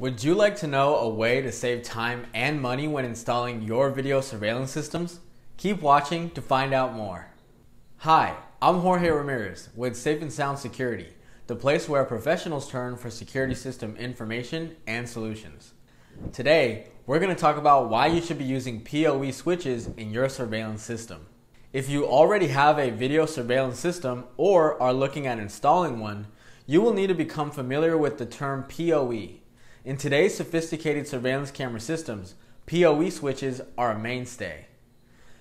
Would you like to know a way to save time and money when installing your video surveillance systems? Keep watching to find out more. Hi, I'm Jorge Ramirez with Safe and Sound Security, the place where professionals turn for security system information and solutions. Today, we're going to talk about why you should be using PoE switches in your surveillance system. If you already have a video surveillance system or are looking at installing one, you will need to become familiar with the term PoE in today's sophisticated surveillance camera systems, PoE switches are a mainstay.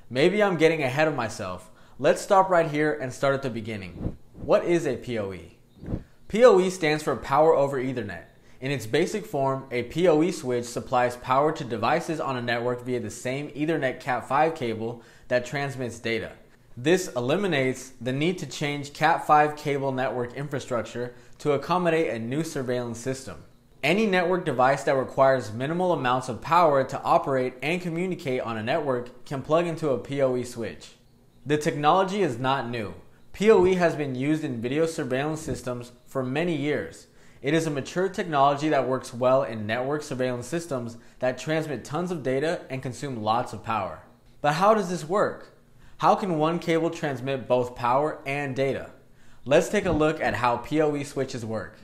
Maybe I'm getting ahead of myself. Let's stop right here and start at the beginning. What is a PoE? PoE stands for Power over Ethernet. In its basic form, a PoE switch supplies power to devices on a network via the same Ethernet Cat5 cable that transmits data. This eliminates the need to change Cat5 cable network infrastructure to accommodate a new surveillance system. Any network device that requires minimal amounts of power to operate and communicate on a network can plug into a PoE switch. The technology is not new. PoE has been used in video surveillance systems for many years. It is a mature technology that works well in network surveillance systems that transmit tons of data and consume lots of power. But how does this work? How can one cable transmit both power and data? Let's take a look at how PoE switches work.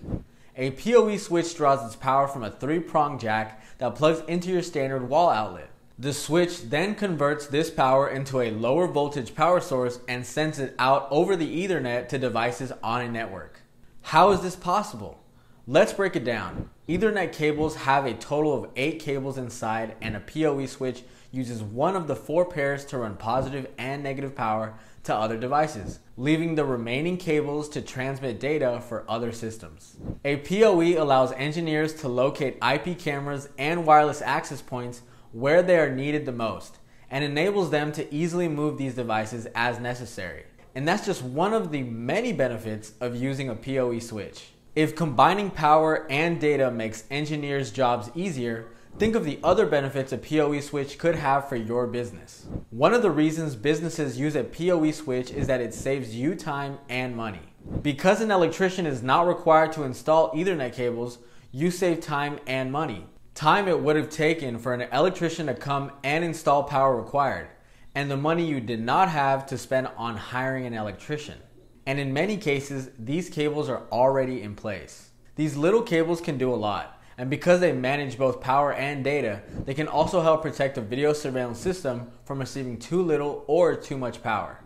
A PoE switch draws its power from a three-prong jack that plugs into your standard wall outlet. The switch then converts this power into a lower voltage power source and sends it out over the Ethernet to devices on a network. How is this possible? Let's break it down. Ethernet cables have a total of 8 cables inside and a PoE switch uses one of the four pairs to run positive and negative power to other devices, leaving the remaining cables to transmit data for other systems. A PoE allows engineers to locate IP cameras and wireless access points where they are needed the most and enables them to easily move these devices as necessary. And that's just one of the many benefits of using a PoE switch. If combining power and data makes engineers' jobs easier, Think of the other benefits a PoE switch could have for your business. One of the reasons businesses use a PoE switch is that it saves you time and money. Because an electrician is not required to install Ethernet cables, you save time and money. Time it would have taken for an electrician to come and install power required, and the money you did not have to spend on hiring an electrician. And in many cases, these cables are already in place. These little cables can do a lot. And because they manage both power and data, they can also help protect a video surveillance system from receiving too little or too much power.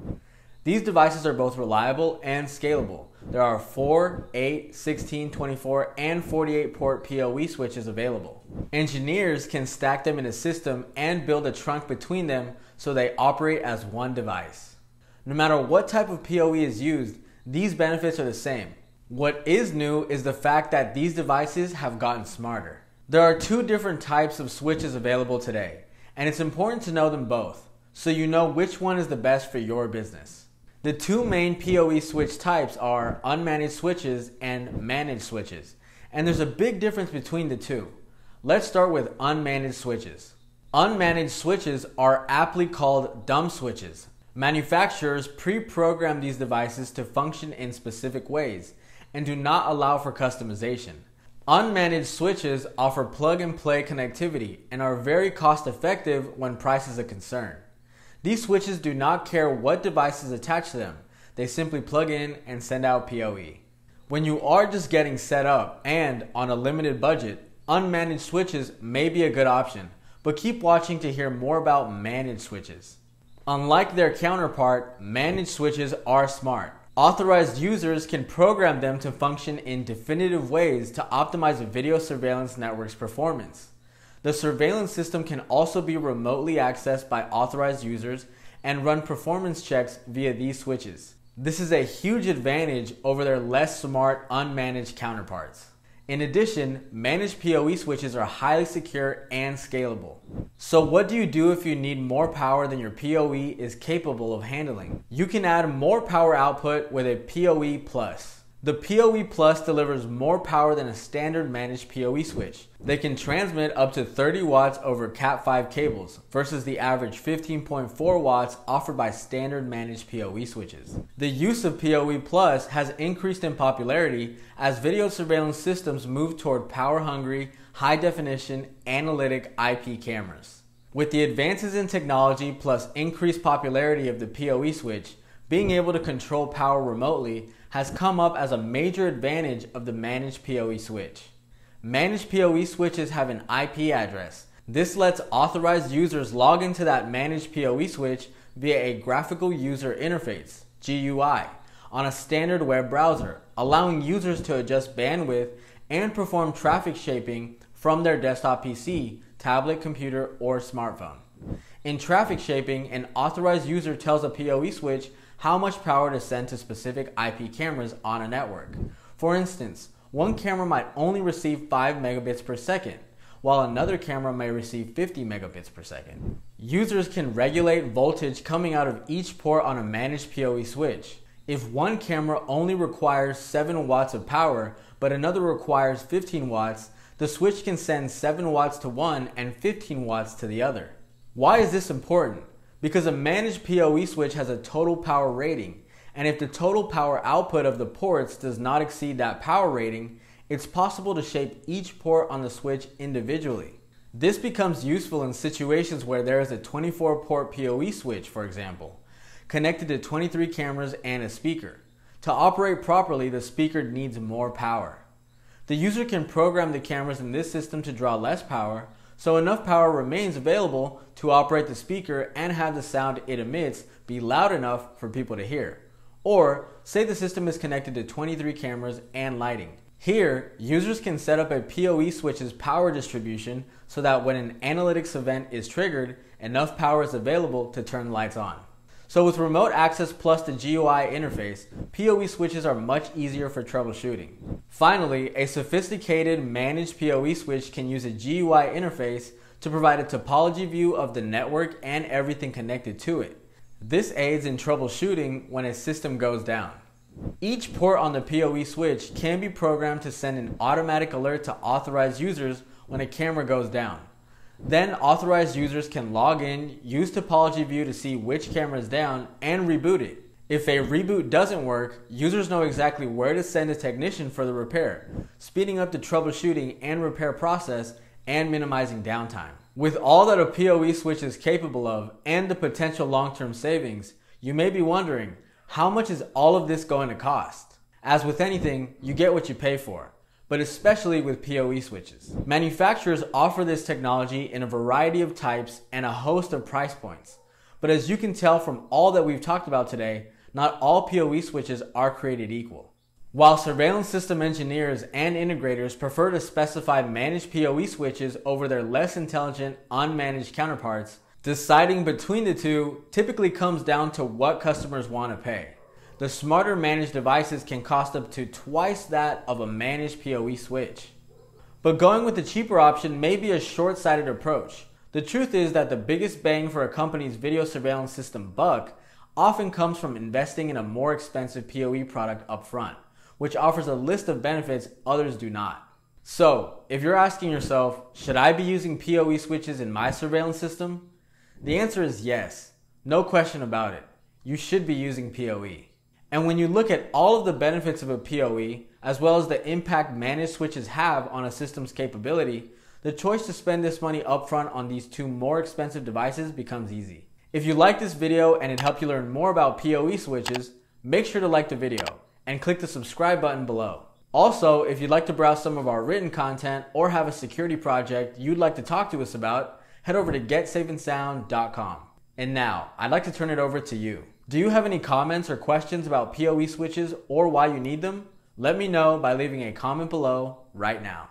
These devices are both reliable and scalable. There are 4, 8, 16, 24, and 48 port PoE switches available. Engineers can stack them in a system and build a trunk between them so they operate as one device. No matter what type of PoE is used, these benefits are the same. What is new is the fact that these devices have gotten smarter. There are two different types of switches available today, and it's important to know them both so you know which one is the best for your business. The two main PoE switch types are unmanaged switches and managed switches, and there's a big difference between the two. Let's start with unmanaged switches. Unmanaged switches are aptly called dumb switches. Manufacturers pre program these devices to function in specific ways and do not allow for customization. Unmanaged switches offer plug and play connectivity and are very cost effective when price is a concern. These switches do not care what devices attach to them, they simply plug in and send out PoE. When you are just getting set up and on a limited budget, unmanaged switches may be a good option, but keep watching to hear more about managed switches. Unlike their counterpart, managed switches are smart. Authorized users can program them to function in definitive ways to optimize a video surveillance network's performance. The surveillance system can also be remotely accessed by authorized users and run performance checks via these switches. This is a huge advantage over their less smart unmanaged counterparts. In addition, managed PoE switches are highly secure and scalable. So what do you do if you need more power than your PoE is capable of handling? You can add more power output with a PoE Plus. The PoE Plus delivers more power than a standard managed PoE switch. They can transmit up to 30 watts over Cat5 cables versus the average 15.4 watts offered by standard managed PoE switches. The use of PoE Plus has increased in popularity as video surveillance systems move toward power hungry, high definition analytic IP cameras. With the advances in technology plus increased popularity of the PoE switch, being able to control power remotely has come up as a major advantage of the managed PoE switch. Managed PoE switches have an IP address. This lets authorized users log into that managed PoE switch via a graphical user interface, GUI, on a standard web browser, allowing users to adjust bandwidth and perform traffic shaping from their desktop PC, tablet, computer, or smartphone. In traffic shaping, an authorized user tells a PoE switch how much power to send to specific IP cameras on a network. For instance, one camera might only receive 5 megabits per second, while another camera may receive 50 megabits per second. Users can regulate voltage coming out of each port on a managed PoE switch. If one camera only requires 7 watts of power, but another requires 15 watts, the switch can send 7 watts to one and 15 watts to the other. Why is this important? Because a managed PoE switch has a total power rating, and if the total power output of the ports does not exceed that power rating, it's possible to shape each port on the switch individually. This becomes useful in situations where there is a 24 port PoE switch, for example, connected to 23 cameras and a speaker. To operate properly, the speaker needs more power. The user can program the cameras in this system to draw less power, so enough power remains available to operate the speaker and have the sound it emits be loud enough for people to hear. Or, say the system is connected to 23 cameras and lighting. Here, users can set up a PoE switch's power distribution so that when an analytics event is triggered, enough power is available to turn lights on. So with remote access plus the GUI interface, PoE switches are much easier for troubleshooting. Finally, a sophisticated managed PoE switch can use a GUI interface to provide a topology view of the network and everything connected to it. This aids in troubleshooting when a system goes down. Each port on the PoE switch can be programmed to send an automatic alert to authorized users when a camera goes down. Then authorized users can log in, use Topology View to see which camera is down, and reboot it. If a reboot doesn't work, users know exactly where to send a technician for the repair, speeding up the troubleshooting and repair process and minimizing downtime. With all that a PoE switch is capable of and the potential long-term savings, you may be wondering, how much is all of this going to cost? As with anything, you get what you pay for but especially with PoE switches. Manufacturers offer this technology in a variety of types and a host of price points. But as you can tell from all that we've talked about today, not all PoE switches are created equal. While surveillance system engineers and integrators prefer to specify managed PoE switches over their less intelligent, unmanaged counterparts, deciding between the two typically comes down to what customers want to pay the smarter managed devices can cost up to twice that of a managed PoE switch. But going with the cheaper option may be a short sighted approach. The truth is that the biggest bang for a company's video surveillance system buck often comes from investing in a more expensive PoE product upfront, which offers a list of benefits others do not. So, if you're asking yourself, should I be using PoE switches in my surveillance system? The answer is yes. No question about it. You should be using PoE. And when you look at all of the benefits of a PoE, as well as the impact managed switches have on a system's capability, the choice to spend this money upfront on these two more expensive devices becomes easy. If you like this video and it helped you learn more about PoE switches, make sure to like the video and click the subscribe button below. Also, if you'd like to browse some of our written content or have a security project you'd like to talk to us about, head over to getsafeandsound.com. And now, I'd like to turn it over to you. Do you have any comments or questions about PoE switches or why you need them? Let me know by leaving a comment below right now.